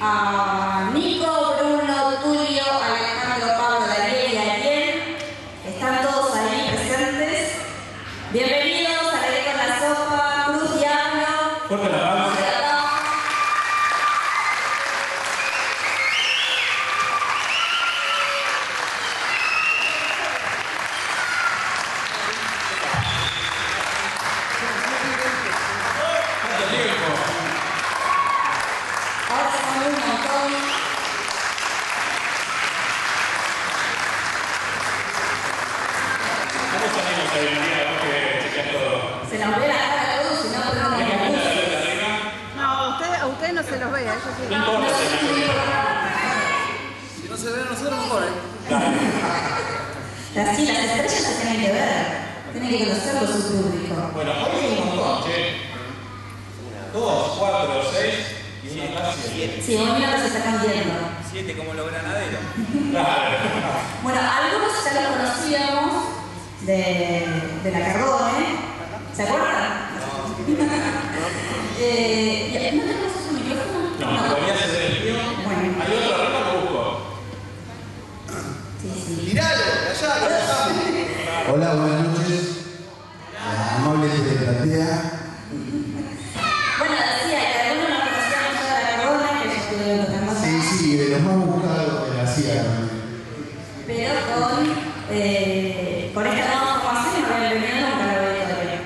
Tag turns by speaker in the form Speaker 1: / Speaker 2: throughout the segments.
Speaker 1: a Nico, Bruno, Tulio, Alejandro, Pablo, Daniel y Ariel. Están todos ahí presentes. Bienvenidos a Leer con la Sopa, Cruz Diablo.
Speaker 2: Fuerte la mano. ¿Cuánto tiempo?
Speaker 1: Ahora son un montón.
Speaker 2: ¿Cómo salimos hoy en día? Vos que chequeas todo.
Speaker 1: Se nos ve la cara a todos y no podemos
Speaker 2: ¿Tenés mucha
Speaker 1: ver.
Speaker 2: luz arriba?
Speaker 3: No, a usted, a usted no se los ve, a ellos sí.
Speaker 2: No importa si no se ve.
Speaker 4: Si no se ve a nosotros, mejor, ¿eh?
Speaker 1: Las, estrellas las tienen que ver. Tienen que conocerlo su público.
Speaker 2: Bueno, hoy es un montón, che. Dos, cuatro, seis y una casi.
Speaker 1: Sí, hoy no se están viendo.
Speaker 4: Siete como los granaderos.
Speaker 2: Claro.
Speaker 1: Bueno, algunos ya los conocíamos de, de la Carbone. ¿Se acuerdan? eh, ¿No tenemos un micrófono?
Speaker 2: No, todavía se ve el mío.
Speaker 1: Bueno,
Speaker 2: Hay otro arriba que busco.
Speaker 1: sí, sí.
Speaker 4: ¡Tiralo!
Speaker 5: Hola, buenas. Eh, Amables de platea.
Speaker 1: Bueno, decía que algunos nos conocíamos ya de la Carbone, que ya estuvieron tocando acá,
Speaker 5: Sí, sí, de los más buscados de la CIA también.
Speaker 1: pero con, eh, con esta nueva formación no habían venido nunca a la auditorio.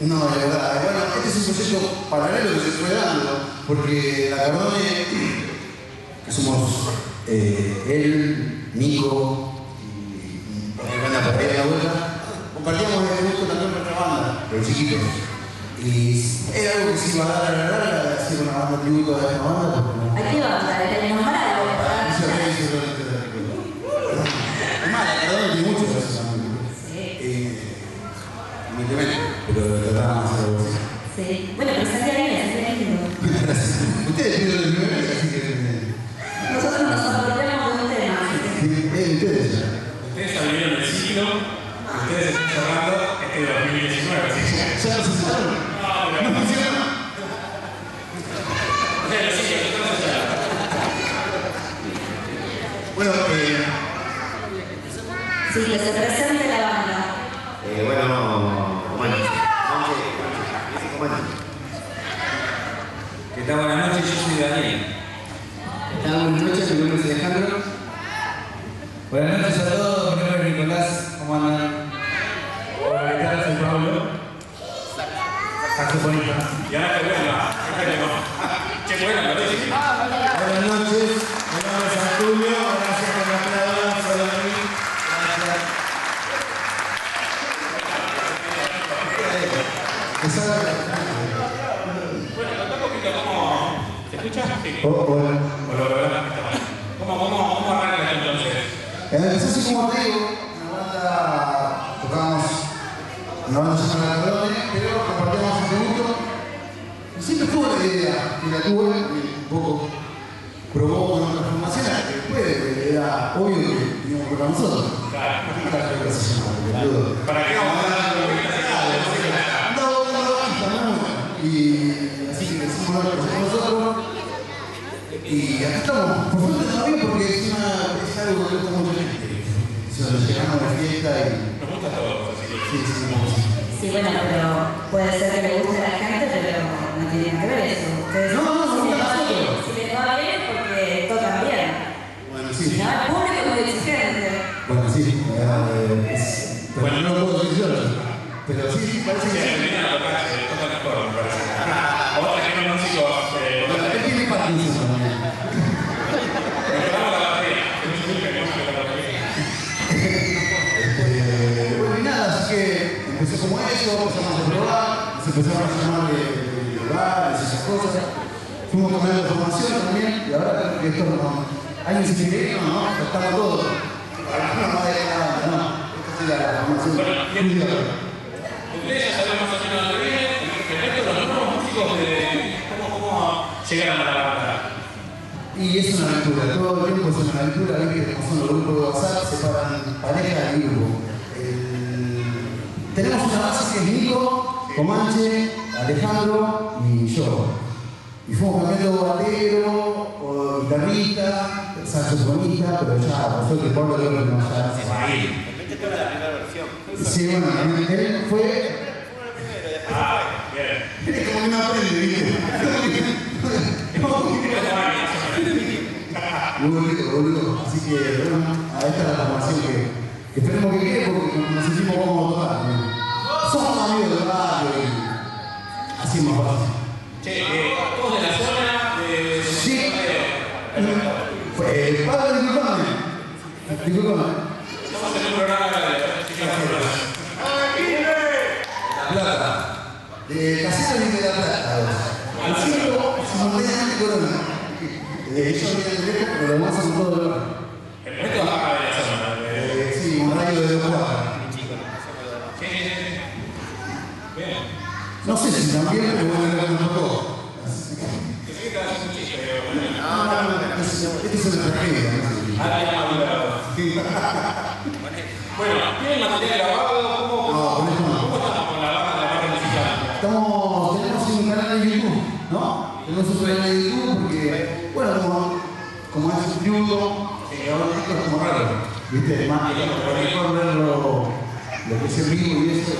Speaker 5: No, de verdad. Bueno, este es un proyecto paralelo que se fue dando, porque la Cardone, que somos eh, él, Nico y y Ana Pereira de la vuelta, compartíamos el gusto también con los chiquitos. Y era algo que se iba a dar a la larga, hacer una banda tributo a esta banda, porque no.
Speaker 1: Sí,
Speaker 5: Eh, humildemente, pero tratamos de hacer algo así.
Speaker 1: sí. Bueno, pero salía bien, salía lindo.
Speaker 5: Ustedes piden el primer mes, así que.
Speaker 1: Nosotros nos de un tema.
Speaker 5: Eh, ustedes ya.
Speaker 2: Ustedes ya vivieron el ciclo. Ustedes están cerrando este 2019. así que-
Speaker 5: Ya los aceptaron.
Speaker 2: No, pero-
Speaker 5: No funciona.
Speaker 2: Lo lo.
Speaker 5: Bueno, eh,
Speaker 1: Sí, que se presente la banda.
Speaker 6: Eh, bueno, bueno,
Speaker 4: ¿Qué tal? Buenas noches, yo soy Daniel.
Speaker 6: ¿Qué tal? Buenas noches, mi nombre es Alejandro.
Speaker 4: Buenas noches a todos, mi nombre es Nicolás. ¿Cómo andan?
Speaker 2: Hola, ¿qué tal? Soy Pablo.
Speaker 4: Saxofonista.
Speaker 2: Y ahora que vuelva. Este no. Che, bueno, lo decís.
Speaker 5: buenas noches. Mi nombre es Artulio. Gracias por la palabra. Solo a mí. Gracias. Que salga.
Speaker 2: Bueno, contá un poquito cómo. ¿Se escucha? Sí.
Speaker 5: Oh, hola.
Speaker 2: Hola, hola, hola. ¿Cómo, cómo, cómo arranca entonces?
Speaker 5: Empezó así como te digo, una banda, tocábamos, una banda La Cardone, pero compartíamos un. Y siempre tuve la idea, y la tuve, y un poco probó con otras formaciones, que después era obvio que íbamos a tocar nosotros.
Speaker 2: Claro.
Speaker 5: Que se llama.
Speaker 2: ¿Para qué vamos a dar lo que
Speaker 5: No, no, no, no, Y así que decimos lo que hacemos nosotros. Y acá estamos, por suerte todavía porque es, una, es algo que gusta mucho a la gente. Se lo llegamos a la fiesta y.
Speaker 2: Nos gusta a todos, así que.
Speaker 5: Sí, sí, sí.
Speaker 1: Sí, bueno, pero puede ser que le guste a la gente, pero no tiene nada que ver eso. Ustedes,
Speaker 5: No, no, no,
Speaker 1: si
Speaker 5: no, no.
Speaker 1: bien, si les va bien, porque tocan bien.
Speaker 5: Bueno,
Speaker 1: Si
Speaker 5: sí.
Speaker 1: no, el público es muy exigente.
Speaker 5: Bueno, sí. eh, es- Pero no lo puedo decir yo. Pero sí, sí, parece
Speaker 2: Sí,
Speaker 5: que
Speaker 2: no.
Speaker 5: Años y medio, ¿no? Estamos todos. Ahora no, no hay nada, no. Esta es la, formación.
Speaker 2: Bueno. Ustedes ya saben más o menos dónde vienen, el resto de los nuevos músicos de cómo, llegaron a la banda.
Speaker 5: Y es una aventura, todo el tiempo es una aventura, viste como son los grupos de WhatsApp, separan pareja y grupo. Tenemos una base que es Nico, Comanche, Alejandro y yo. Y fuimos cambiando batero, o- guitarrista, saxofonista, pero ya pasó que Pablo creo que no ya se va a ir.
Speaker 6: Fue la primera versión.
Speaker 5: Sí, bueno, él fue.
Speaker 2: Ah, bien.
Speaker 5: Es como que no aprende, ¿viste? Boludo, boludo. Así que, bueno, a esta es la formación que, esperemos que quede porque nos sentimos cómodos tocar. Somos amigos del barrio y así es más fácil.
Speaker 2: Che, eh, todos de la zona de.
Speaker 5: Sí. Pues, padre, disculpame. Disculpame.
Speaker 2: Vamos a tener un programa de.
Speaker 4: La plata.
Speaker 5: De Casinos y de la Plata. Al cielo, simultáneamente corona. De ellos vienen de lejos, pero lo demás son de barrio.
Speaker 2: El resto de la zona. de-
Speaker 5: Eh, sí, un rayo de dos cuadras. No sé si también, pero bueno, no me tocó.
Speaker 2: Que sí que te haces un chiste, pero bueno.
Speaker 5: No, no, no, este es una tragedia. ¿no?
Speaker 2: Ah, ya madurado. Bueno, ¿tienen material grabado? ¿Cómo,
Speaker 5: No, con esto no.
Speaker 2: ¿Cómo estamos con la banda, la parte musical?
Speaker 5: Estamos, tenemos un canal de YouTube, ¿no? Tenemos un canal de YouTube porque, bueno, como, como es un tributo, eh, ahora esto es como raro, ¿viste? Más mejor ver lo, que es en vivo y eso,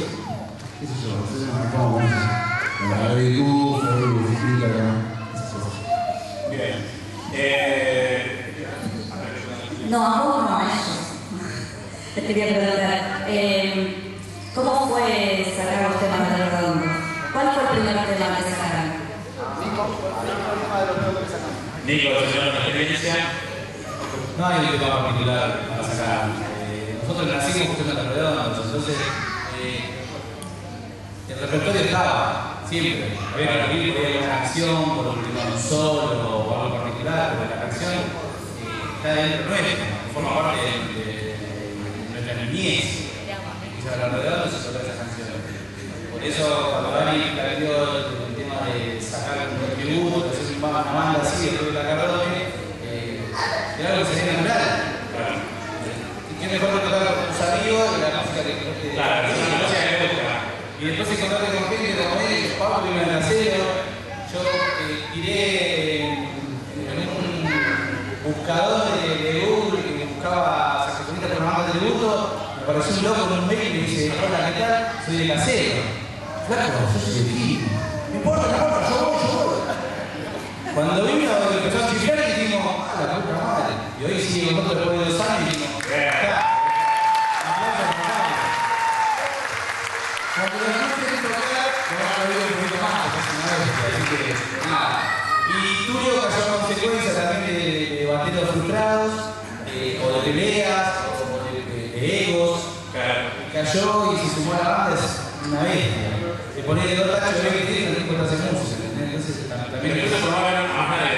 Speaker 5: qué sé yo, nosotros nos marcamos con eso. Con la de YouTube, Instagram, esas cosas.
Speaker 2: Bien. Eh,
Speaker 1: No, a vos no, a ellos. Te quería preguntar, eh, ¿cómo fue sacar los temas de redondo? ¿Cuál fue el primer tema que sacaron?
Speaker 2: Nico, tener una experiencia.
Speaker 4: No hay un tema particular para sacar. Eh, nosotros nacimos justo en la redonda, entonces eh, el repertorio estaba siempre. Había que ahí una canción, por un tema solo o algo particular, pero la canción está dentro nuestro, forma parte de, de- de nuestra niñez. Se la redonda se sobre esa canción. Por eso cuando Dani planteó el tema de sacar un tributo, de hacer una banda así después de la Cardone, eh, era algo que sería natural. Y qué mejor que tocar con tus amigos y la música que que te
Speaker 2: Claro, que.
Speaker 4: Y después encontrarte con gente él, Pablo y Bernacero, yo eh, tiré en, en un buscador de, de Google que buscaba saxofonistas con una banda de tributo, me apareció un loco en un mail y me dice, hola, ¿qué tal? Soy de casero. Flaco, yo soy de. No importa, no importa, yo voy, yo voy. Cuando vino empezó a chiflar y dijimos, ah, la puta madre. Y hoy sí, nosotros después de dos años dijimos. Aplausos para Pablo. Cuando los escuchen tocar, van a ver un poquito más, así que nada. Y Tulio cayó a consecuencia también de, de bateros frustrados, eh, o de peleas, o de- de egos. Cayó y se sumó a la banda, es una bestia. Le ponía dos tachos de que tiene, no te importa hacer música. Entonces tam-
Speaker 2: Pero
Speaker 4: también
Speaker 2: incluso formaron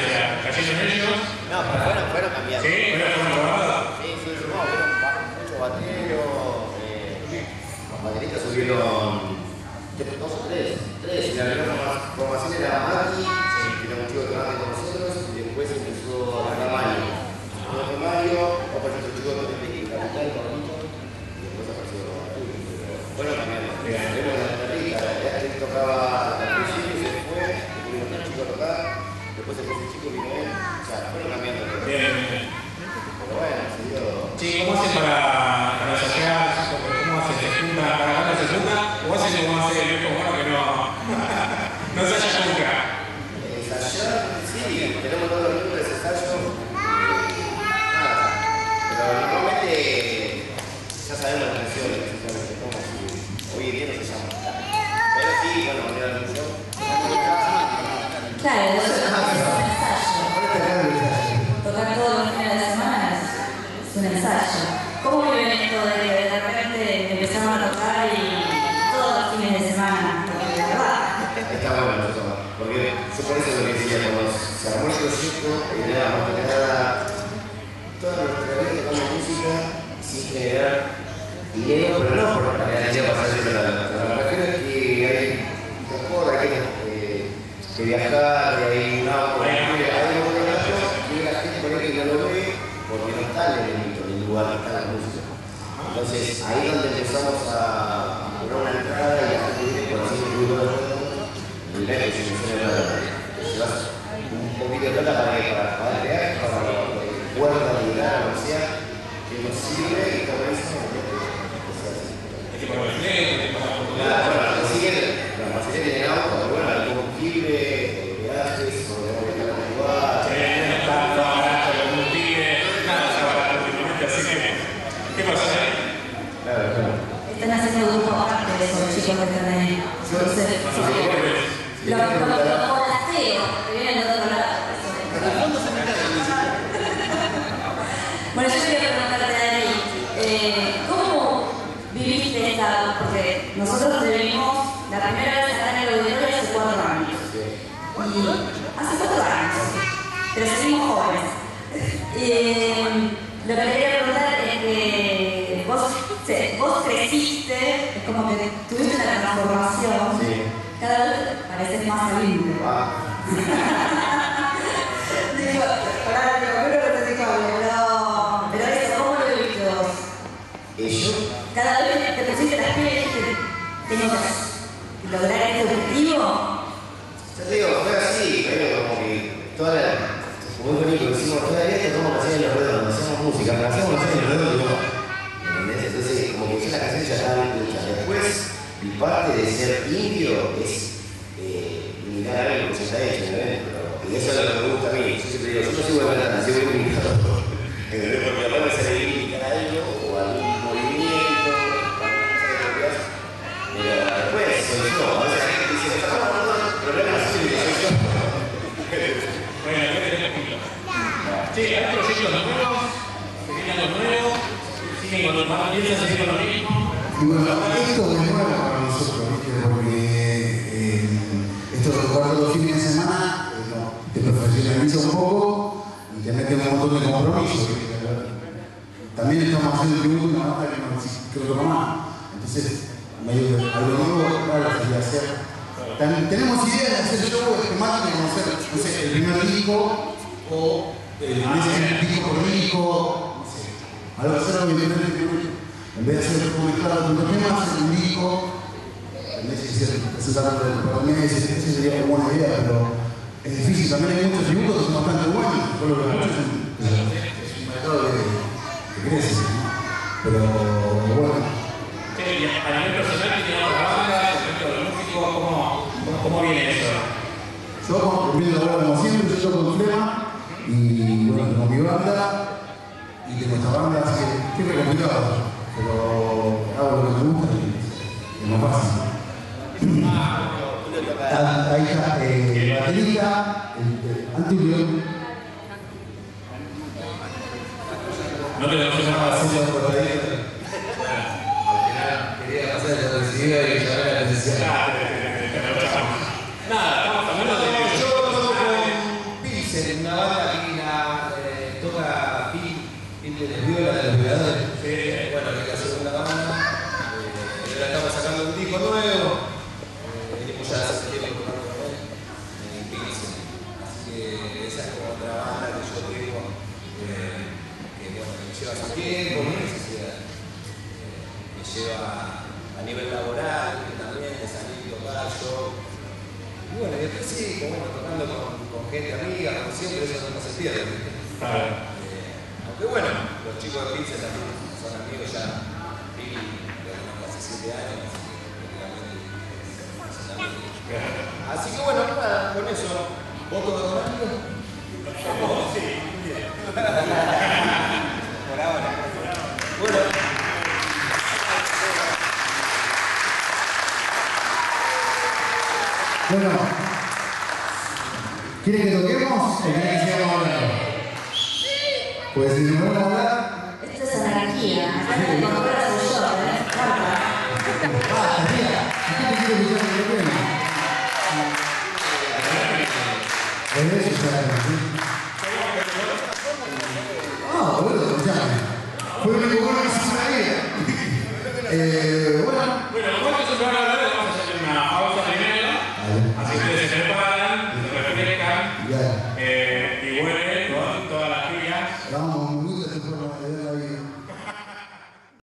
Speaker 2: sea, cayeron ellos.
Speaker 6: No, pero fueron, fueron cambiando.
Speaker 2: Sí, pero fueron formados.
Speaker 6: Sí, sí, sumó, fueron muchos bateros. Eh, los bateristas subieron dos o tres. Tres. Y la primera forma- formación era Maki, que era un chico que trabajaba con nosotros, y después empezó a ganar Mario. Después fue Mario, apareció otro chico que tenía que capital, Gordito, y después apareció Arturo. Pero Fueron cambiando.
Speaker 2: Bien.
Speaker 6: Vemos la guitarrista, él tocaba al principio y se fue, después vino otro chico a tocar, después se fue ese chico, vino él, o sea, fueron cambiando.
Speaker 2: Bien, bien, bien.
Speaker 6: Pero bueno, se dio.
Speaker 2: Sí, ¿cómo para
Speaker 1: y todos los fines de semana? La verdad,
Speaker 6: Está bueno porque por eso lo que decía, cuando se armó el proyecto, nada toda nuestra vida tocando música sin generar dinero, pero no por la de pasar siempre la cuestión es que hay hay que, viajar, hay
Speaker 2: Hay un-
Speaker 6: y la gente por ahí no lo ve porque no está en el lugar que está la música. Entonces ahí es donde empezamos a poner una entrada y un grupo de el resto se un poquito de plata para, para, crear, para
Speaker 1: nosotros tuvimos la primera vez acá en el auditorio hace cuatro años. Hace cuatro años, pero seguimos jóvenes. Eh, lo que quería preguntar es que vos, vos creciste, es como que tuviste una transformación.
Speaker 6: Sí.
Speaker 1: Cada vez pareces más lindo.
Speaker 6: Ah,
Speaker 1: Digo, pará, digo, no pero, pero eso, ¿cómo lo viste vos? Cada vez que te pusiste las pilas y dijiste, que lograr este objetivo.
Speaker 6: ya te digo, fue así, pero como que toda la. Muy bonito, decimos, todavía que tomamos canciones en los redondos, hacemos música, pero hacemos canciones en los redondos, ¿entendés? Entonces, como que ya las canciones ya hechas. Después, mi parte de ser indio es eh, imitar algo que ya está hecho, ¿entendés? Pero- Y eso es lo que me gusta a mí. Yo siempre digo, yo no sigo de nada, sigo imitando.
Speaker 2: Lo.
Speaker 5: Y bueno, esto es nuevo para nosotros, ¿viste? Porque eh, esto de fines de semana eh, te profesionaliza un poco y te mete un montón de compromisos. También estamos haciendo tributo a una banda que no creo que más. Entonces, medio de algo nuevo, claro, sería hacer. También tenemos ideas de hacer shows temáticos, como hacer, no sé, el primer disco o el, el disco por no sé. Algo hacer algo diferente. En vez de mezclar con los temas, un disco. En vez de hacer presentarlo por meses, esa sería una buena idea, pero es difícil. También hay muchos tributos que son bastante buenos. Yo lo que No
Speaker 2: te lo sé
Speaker 4: Estaba
Speaker 2: nada.
Speaker 4: haciendo por ahí. Así que bueno, nada, con eso, ¿vos todo con amigos? Por ahora. Bueno.
Speaker 5: Bueno, ¿quieren que toquemos o quieren que sigamos hablando? Pues si nos vamos a hablar,
Speaker 1: Esto es anarquía. Acá no te yo, ¿eh?
Speaker 5: Basta, tía. ¿Qué te quiero escuchar